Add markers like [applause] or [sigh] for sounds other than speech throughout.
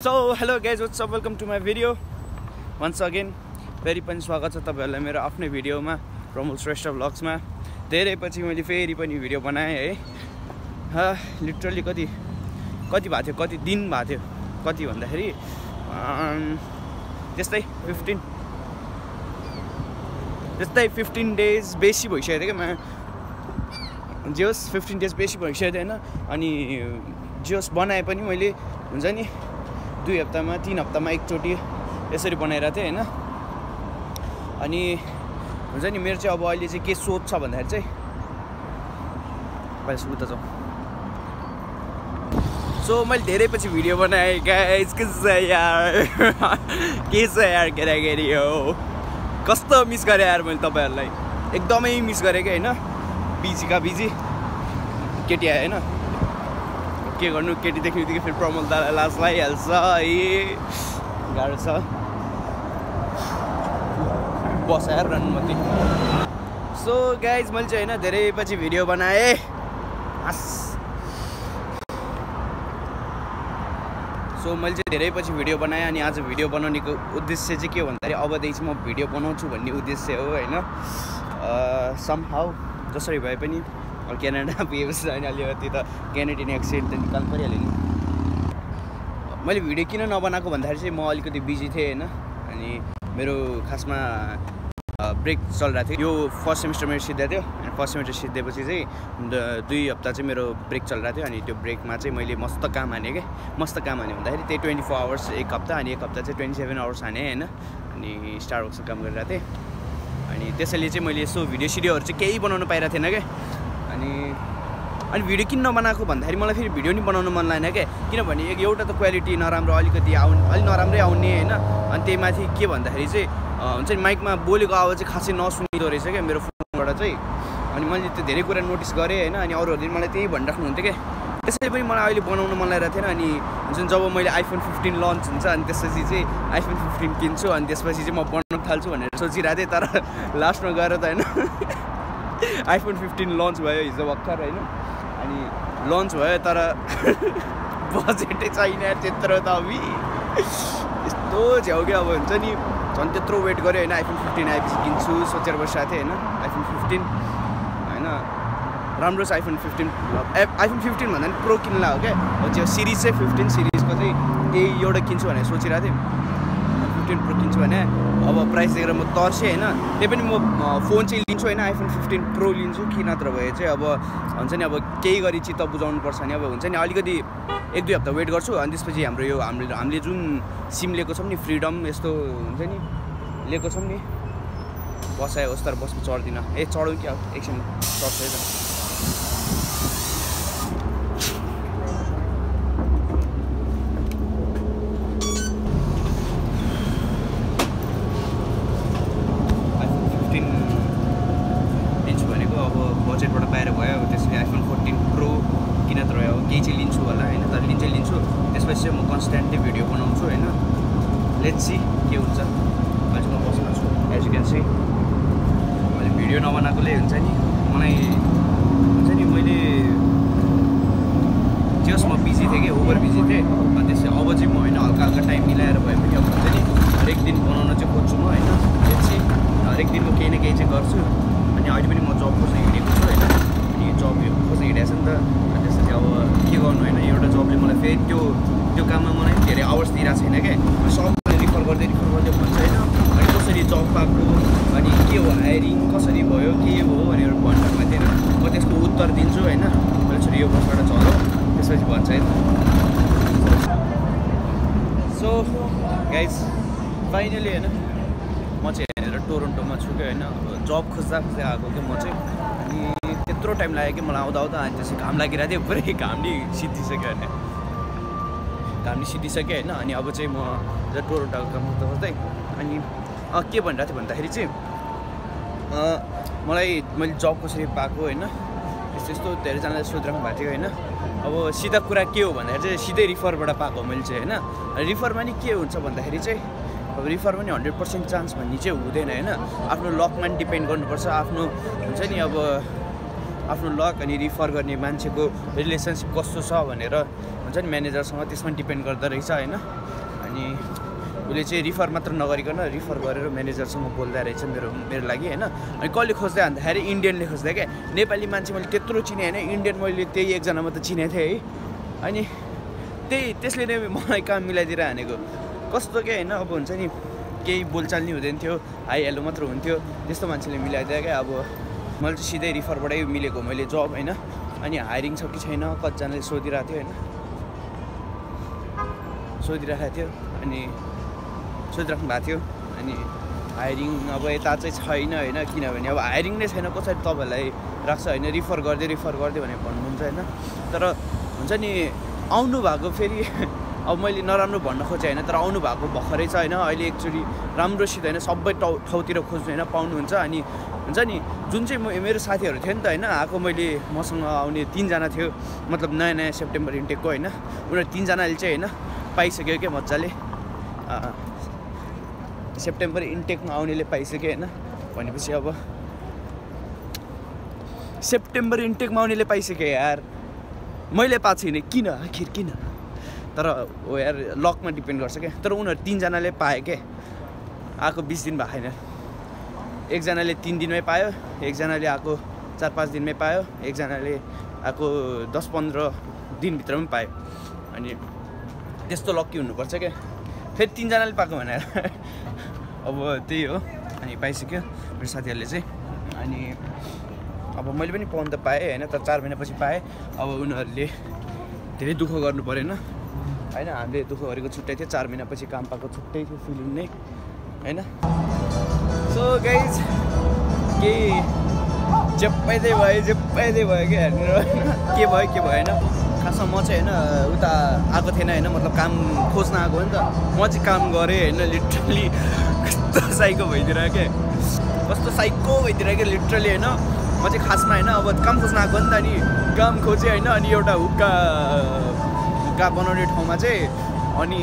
So hello guys what's up welcome to my video once again फेरि पनि स्वागत छ तपाईँहरूलाई मेरो आफ्नै भिडियोमा प्रमोल श्रेष्ठ भ्लग्समा धेरै पछि मैले फेरि पनि भिडियो बनाएँ है लिटरली कति कति भएको थियो कति दिन भएको थियो कति भन्दाखेरि त्यस्तै फिफ्टिन त्यस्तै फिफ्टिन डेज बेसी भइसकेको थियो क्या जे होस् फिफ्टिन डेज बेसी भइसकेको थियो अनि जे होस् बनाए पनि मैले हुन्छ नि दुई हप्तामा तिन हप्तामा एकचोटि यसरी बनाइरहेको थिएँ होइन? अनि हुन्छ नि मेरो चाहिँ अब अहिले चाहिँ के सोच छ भन्दाखेरि चाहिँ पहिला उता जाउँ। सो मैले धेरै पछि भिडियो बनाएँ गाइस के छ यार? [laughs] के छ यार केटाकेटी हो? कस्तो मिस गरेँ यार मैले तपाईँहरूलाई? एकदमै मिस गरेँ कि होइन? बिजीका बिजी केटी आयो होइन? के गर्नु? केटी देख्ने बित्तिकै फेरि प्रमोद दालाई लास लगाइहाल्छ है। गाह्रो छ। बस यार रनमती सो गाइज मैले चाहिँ होइन धेरै पछि भिडियो बनाएँ। हस् सो मैले चाहिँ धेरै पछि भिडियो बनाएँ अनि आज भिडियो बनाउनेको उद्देश्य चाहिँ के हो भन्दाखेरि अबदेखि चाहिँ म भिडियो बनाउँछु भन्ने उद्देश्य हो होइन। सम हाउ जसरी भए पनि अब क्यानाडा [laughs] पुगेपछि होइन अलिकति त क्यानेडियन एक्सेन्ट त निकाल्नु परिहाल्यो नि। मैले भिडियो किन नबनाएको भन्दाखेरि चाहिँ म अलिकति बिजी थिएँ होइन। अनि मेरो खासमा ब्रेक चलिरहेको थियो। यो फर्स्ट सेमिस्टर मेरो सिद्धाएको थियो। अनि फर्स्ट सेमिस्टर सिद्धिएपछि चाहिँ दुई हप्ता चाहिँ मेरो ब्रेक चलिरहेको थियो। अनि त्यो ब्रेकमा चाहिँ मैले मस्त काम हानेँ क्या मस्त काम हानेँ भन्दाखेरि त्यही ट्वेन्टी फोर आवर्स एक हप्ता अनि एक हप्ता चाहिँ ट्वेन्टी सेभेन आवर्स हानेँ होइन। अनि स्टार वर्कमा काम गरिरहेको थिएँ। अनि त्यसैले चाहिँ मैले यसो भिडियो सिडियोहरू चाहिँ केही बनाउनु पाइरहेको थिएन क्या अनि भिडियो किन नबनाएको भन्दाखेरि मलाई फेरि भिडियो नि बनाउनु मन लागेन क्या किनभने एक एउटा त क्वालिटी नराम्रो अलिकति आउने अलिक नराम्रै आउने होइन। अनि त्यही माथि के भन्दाखेरि चाहिँ हुन्छ नि माइकमा बोलेको आवाज चाहिँ खासै नसुनिदो रहेछ क्या मेरो फोनबाट चाहिँ। अनि मैले त्यो धेरै कुरा नोटिस गरेँ होइन अनि अरूहरूले मलाई त्यही भनिराख्नुहुन्थ्यो क्या त्यसैले पनि मलाई अहिले बनाउनु मन लागिरहेको थिएन अनि हुन्छ नि जब मैले आइफोन फिफ्टिन लन्च हुन्छ अनि त्यसपछि चाहिँ आइफोन फिफ्टिन किन्छु अनि त्यसपछि चाहिँ म बनाउनु थाल्छु भनेर सोचिरहेको थिएँ तर [laughs] लास्टमा गएर त होइन आइफोन फिफ्टिन लन्च भयो हिजो भर्खर होइन। अनि लन्च भयो तर [laughs] बजेटै छैन त्यत्रो त अभि। यस्तो झ्याउ क्या अब हुन्छ नि झन् त्यत्रो वेट गऱ्यो होइन आइफोन फिफ्टिन आएपछि किन्छु सोचेर बसिरहेको थिएँ होइन आइफोन फिफ्टिन होइन राम्रो छ आइफोन फिफ्टिन आइफोन फिफ्टिन भन्दा पनि प्रो किन्ला हो क्या। त्यो सिरिज चाहिँ फिफ्टिन सिरिजको चाहिँ त्यही एउटा किन्छु भनेर सोचिरहेको थिएँ। फिफ्टिन प्रो किन्छु भने अब प्राइस देखेर म तर्सेँ होइन त्यही पनि म फोन चाहिँ लिन्छु होइन आइफोन फिफ्टिन प्रो लिन्छु कि नत्र भए चाहिँ अब हुन्छ नि अब केही गरी चित्त बुझाउनु पर्छ नि अब हुन्छ नि अलिकति एक दुई हप्ता वेट गर्छु अनि त्यसपछि हाम्रो यो हाम्रो हामीले जुन सिम लिएको छौँ नि फ्रिडम यस्तो हुन्छ नि लिएको छौँ नि बसायो होस् तर बसमा चढ्दिनँ। ए चढौँ क्या एकछिन चढ्छ है त आइफोन फिफ्टिन लिन्छु भनेको अब बजेटबाट बाहिर भयो अब त्यसरी आइफोन फोर्टिन प्रो किन त रह्यो अब केही चाहिँ लिन्छु होला होइन तर लिन्छै लिन्छु त्यसपछि चाहिँ म कन्सटेन्टली भिडियो बनाउँछु होइन लेट्स के हुन्छ। अहिले चाहिँ म बस्न छु एज यु क्यान सी मैले भिडियो नबनाएकोले हुन्छ नि मलाई हुन्छ नि मैले जस म बिजी थिएँ कि ओभर बिजी थिएँ। अनि त्यसै अब चाहिँ म होइन हल्का हल्का टाइम मिलाएर भए पनि अब हुन्छ नि हरेक दिन बनाउन चाहिँ खोज्छु म होइन। त्यसपछि हरेक दिन म केही न केही चाहिँ गर्छु। अनि अहिले पनि म जब खोज्न हिँडेको छु होइन। अनि जब खोज्न हिँडेको छु नि त। अनि त्यसपछि अब के गर्नु होइन एउटा जबले मलाई फेरि त्यो त्यो काममा मलाई धेरै आवर्स दिइरहेको छैन क्या। सबैले गर्दै गर्दै भन्छ होइन अनि कसरी जब पाएको अनि के हो हायरिङ कसरी भयो के हो भनेर भन्नमा थिएन। म त्यसको उत्तर दिन्छु होइन? मैले छोरी यो बसबाट चलाऊ त्यसपछि भन्छ है सो गाइज फाइनली होइन? म चाहिँ हेरेर टोरन्टोमा छु कि होइन? अब जब खोज्दा खोज्दै आएको कि म चाहिँ। अनि त्यत्रो टाइम लाग्यो कि मलाई आउँदा आउँदा अनि त्यसै घाम लागिरहेको थियो पुरै घाम नि सिद्धिसक्यो होइन घाम नि सिद्धिसक्यो होइन अनि अब चाहिँ म जब टोरन्टोको काम खोज्दा खोज्दै अनि के भनिरहेको थियो भन्दाखेरि चाहिँ मलाई मैले जब कसरी पाएको होइन यस्तो यस्तो धेरैजनाले सोधिराख्नु भएको थियो होइन। अब सिधा कुरा के हो भन्दाखेरि चाहिँ सिधै रिफरबाट पाएको मैले चाहिँ होइन। रिफरमा नि के हुन्छ भन्दाखेरि चाहिँ अब रिफरमा नि हन्ड्रेड पर्सेन्ट चान्स भन्ने चाहिँ हुँदैन होइन। आफ्नो लकमा डिपेन्ड गर्नुपर्छ आफ्नो हुन्छ नि अब आफ्नो लक अनि रिफर गर्ने मान्छेको रिलेसनसिप कस्तो छ भनेर हुन्छ नि म्यानेजरसँग त्यसमा डिपेन्ड गर्दो रहेछ होइन? अनि उसले चाहिँ रिफर मात्र नगरिकन रिफर गरेर म्यानेजरसँग बोल्दा रहेछ मेरो मेरो लागि होइन? अनि कसले खोज्दै भन्दाखेरि इन्डियनले खोज्दै क्या? नेपाली मान्छे मैले त्यत्रो चिने होइन? इन्डियन मैले त्यही एकजना मात्र चिनेको थिएँ है? अनि त्यही त्यसले नै मलाई काम मिलाइदिएर हानेको। कस्तो के होइन? अब हुन्छ नि केही बोलचाल नि हुँदैन थियो हाई हेलो मात्र हुन्थ्यो त्यस्तो मान्छेले मिलाइदियो क्या अब मैले चाहिँ सिधै रिफरबाटै मिलेको मैले जब होइन? अनि हायरिङ छ कि छैन कतिजनाले सोधिरहेको थियो होइन? सोधिरहेको थियो अनि सोधिराख्नु भएको थियो अनि हायरिङ अब यता चाहिँ छैन होइन? किनभने अब हायरिङ नै छैन कसरी तपाईँहरूलाई राख्छ होइन? रिफर गरिदियो रिफर गरिदियो भनेर भन्नुहुन्छ होइन? तर हुन्छ नि आउनु भएको फेरि [laughs] अब मैले नराम्रो भन्न खोजेँ होइन? तर आउनु भएको भर्खरै छ होइन? अहिले एकचोटि राम्रोसित होइन? सबै ठाउँ ठाउँतिर खोज्नु होइन? पाउनुहुन्छ अनि हुन्छ नि? जुन चाहिँ म मेरो साथीहरू थियो नि त होइन आएको मैले मसँग आउने तिनजना थियो मतलब नयाँ नयाँ सेप्टेम्बर इन्टेकको होइन उनीहरू तिनजनाले चाहिँ होइन पाइसक्यो क्या मजाले। सेप्टेम्बर इन्टेकमा आउनेले पाइसक्यो होइन भनेपछि अब सेप्टेम्बर इन्टेकमा आउनेले पाइसक्यो यार। मैले पाएको छैन किन आखिर किन? तर हो यार लकमा डिपेन्ड गर्छ क्या तर उनीहरू तिनजनाले पायो क्या आएको बिस दिन भएको छैन एकजनाले तिन दिनमै पायो एकजनाले आएको चार पाँच दिनमै पायो एकजनाले आएको दस पन्ध्र दिनभित्रमै पायो। अनि त्यस्तो लक्की हुनुपर्छ क्या फेरि तिनजनाले पाएको भनेर। अब त्यही हो। अनि पाइसक्यो मेरो साथीहरूले चाहिँ। अनि अब मैले पनि पाउनु त पाएँ होइन तर चार महिनापछि पाएँ। अब उनीहरूले धेरै दुःख गर्नु परेन। होइन हामीले दुःख गरेको छुट्टै थियो। चार महिनापछि काम पाएको छुट्टै थियो फिलिङ नै। होइन? सो गाइज केही जेप्पाइँदै भयो जेप्पाइँदै भयो क्या हेर्नु के भयो के भएन खासमा म चाहिँ होइन उता आएको थिएन होइन मतलब काम खोज्न आएको हो नि त। म चाहिँ काम गरेँ होइन लिटरली कस्तो साइको भइदिएर क्या। कस्तो साइको भइदिएर क्या लिटरली होइन। म चाहिँ खासमा होइन अब काम खोज्न आएको नि त अनि काम खोजेँ होइन अनि एउटा हुक्का हुक्का बनाउने ठाउँमा चाहिँ अनि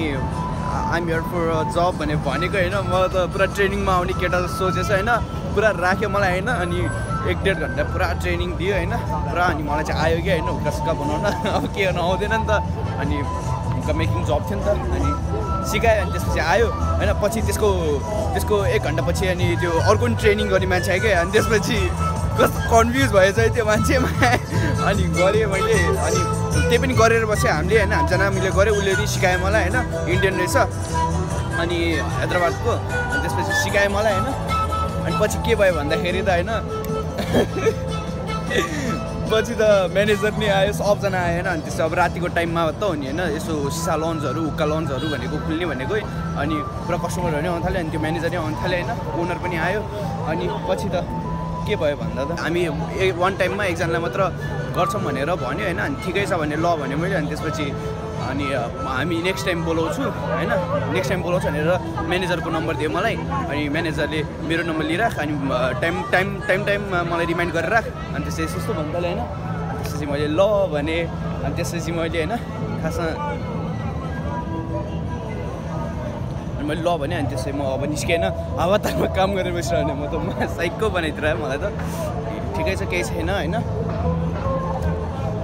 आइम हियर फर जब भनेर भनेको होइन म त पुरा ट्रेनिङमा आउने केटा सोचेछ होइन पुरा राख्यो मलाई होइन अनि एक डेढ घन्टा पुरा ट्रेनिङ दियो होइन पुरा अनि मलाई चाहिँ आयो क्या होइन हुक्का बनाउन। [laughs] अब के गर्नु आउँदैन नि त अनि हुक्का मेकिङ जब थियो नि त अनि सिकायो अनि त्यसपछि आयो होइन पछि त्यसको त्यसको एक घन्टा पछि अनि त्यो अर्को पनि ट्रेनिङ गर्ने मान्छे आयो क्या अनि त्यसपछि कस्तो कन्फ्युज भएछ त्यो मान्छेमा? अनि गरेँ मैले अनि त्यही पनि गरेर बसेँ हामीले होइन? हामीजना हामीले गरेँ उसले पनि सिकायो मलाई होइन? इन्डियन रहेछ। अनि हैदराबादको अनि त्यसपछि सिकायो मलाई होइन? अनि पछि के भयो भन्दाखेरि त होइन? [laughs] पछि त म्यानेजर नै आयो सबजना आयो होइन? अनि त्यसो अब रातिको टाइममा त हो नि होइन? यसो सिसा लन्चहरू हुक्का लन्चहरू भनेको खुल्ने भनेको अनि पुरा कस्टमरहरू नै आउनु थाल्यो अनि त्यो म्यानेजर नै आउनु थाल्यो होइन? ओनर पनि आयो। अनि पछि त के भयो भन्दा त? हामी ए वान टाइममा एकजनालाई मात्र गर्छौँ भनेर भन्यो होइन? अनि ठिकै छ भने ल भने मैले अनि त्यसपछि अनि हामी नेक्स्ट टाइम बोलाउँछु होइन? नेक्स्ट टाइम बोलाउँछु भनेर म्यानेजरको नम्बर दियो मलाई अनि म्यानेजरले मेरो नम्बर लिइराख अनि टाइम टाइम टाइम टाइममा मलाई रिमाइन्ड गरेर राख अनि त्यसपछि यस्तो भन्दाले होइन? त्यसपछि मैले ल भने अनि त्यसपछि मैले होइन? खासमा अनि मैले ल भने अनि त्यसै म अब निस्केन। हावातारमा काम गरेर बसिरहने म त म साइकको बनाइदिएर मलाई त। ठिकै छ केही छैन होइन?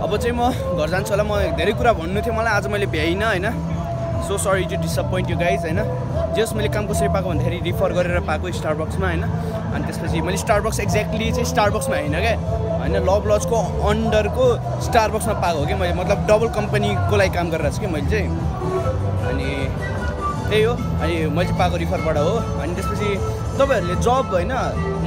अब चाहिँ म घर जान्छु होला। म धेरै कुरा भन्नु थियो मलाई। आज मैले भ्याइनँ होइन? So sorry to disappoint you guys होइन? जस मैले काम कसरी पाएको भन्दाखेरि रिफर गरेर पाएको स्टारबक्समा होइन? अनि त्यसपछि मैले स्टारबक्स एक्ज्याक्टली चाहिँ स्टारबक्समा होइन क्या होइन लभ लजको अन्डरको स्टारबक्समा पाएको हो कि? मैले मतलब डबल कम्पनीको लागि काम गरिरहेको छु कि? मैले चाहिँ त्यही हो। अनि मैले चाहिँ पाएको रिफरबाट हो। अनि त्यसपछि तपाईँहरूले जब होइन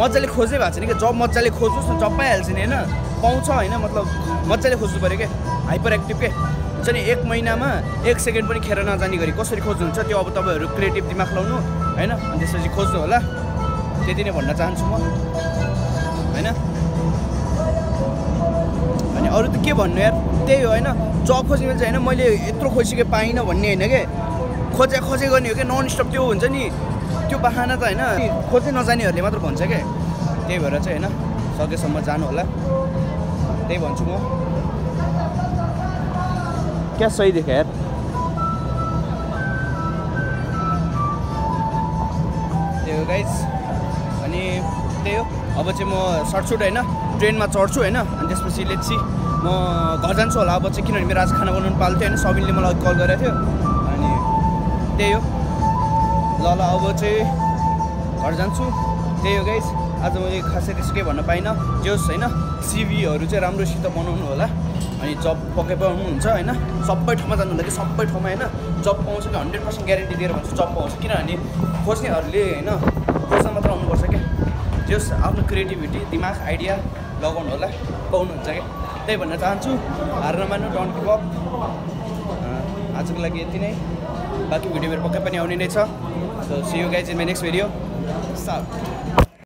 मजाले खोज्दै भएको नि क्या जब मजाले खोज्नुहोस् न जब पाइहाल्छ नि होइन? पाउँछ होइन मतलब मजाले खोज्नु पऱ्यो क्या हाइपर एक्टिभ के? हुन्छ नि एक महिनामा एक सेकेन्ड पनि खेर नजाने गरी कसरी खोज्नुहुन्छ त्यो अब तपाईँहरू क्रिएटिभ दिमाग लाउनु होइन? अनि त्यसपछि खोज्नु होला। त्यति नै भन्न चाहन्छु म। होइन? अनि अरू त के भन्नु यार? त्यही हो होइन? जब खोज्ने चाहिँ होइन मैले यत्रो खोजिसकेँ पाइनँ भन्ने होइन क्या खोजे खोजे गर्ने हो क्या नन स्टप त्यो हुन्छ नि। त्यो बाहना त होइन। खोज्दै नजानेहरूले मात्र भन्छ क्या त्यही भएर चाहिँ होइन सकेसम्म जानु होला त्यही भन्छु म। क्या सही देख्यो यार? त्यही हो गाइज अनि त्यही हो। अब चाहिँ म सर्टसुट होइन। ट्रेनमा चढ्छु होइन। अनि त्यसपछि लेट्सी म घर जान्छु होला। अब चाहिँ किनभने मेरो आज खाना बनाउनु पाल्थ्यो होइन। सबिनले मलाई कल गरेको थियो। त्यही हो। ल ल अब चाहिँ घर जान्छु। त्यही हो गाइस आज मैले खासै त्यस्तो केही भन्न पाइनँ। जे होस् होइन सिभीहरू चाहिँ राम्रोसित बनाउनु होला। अनि जब पक्कै पाउनुहुन्छ होइन सबै ठाउँमा जानु कि सबै ठाउँमा होइन जब पाउँछ कि हन्ड्रेड पर्सेन्ट ग्यारेन्टी दिएर भन्छु जब पाउँछ। किनभने खोज्नेहरूले होइन खोज्न मात्र आउनुपर्छ क्या। जे होस् आफ्नो क्रिएटिभिटी दिमाग आइडिया लगाउनु होला पाउनुहुन्छ क्या। त्यही भन्न चाहन्छु। हार नमान्नु डन्ट अप आजको लागि यति नै। बाँकी भिडियो मेरो पक्कै पनि आउने नै छ। So see you guys in my next video start